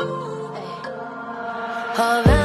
All right.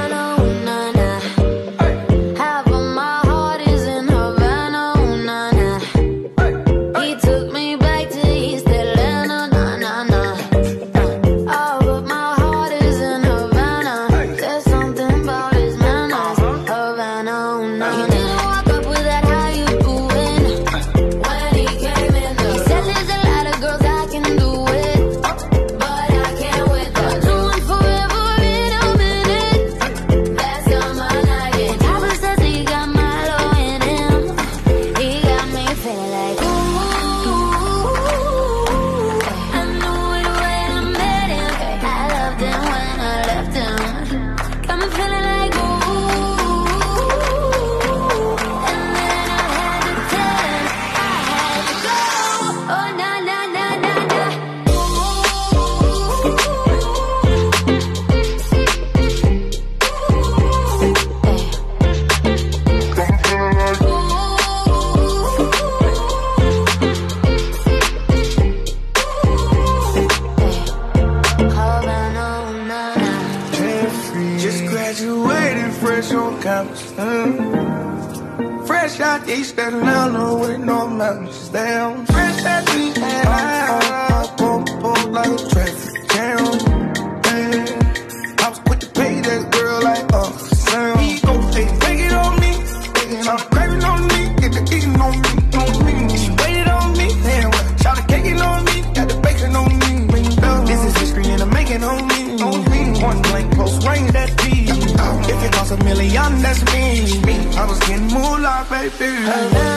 You graduated fresh on campus. Mm. Fresh out the East Atlanta with no mountains. Damn, fresh out the East Atlanta. we read point blank, post rain, that's me. If it costs a million, that's me. I was getting moolah, baby. Hello.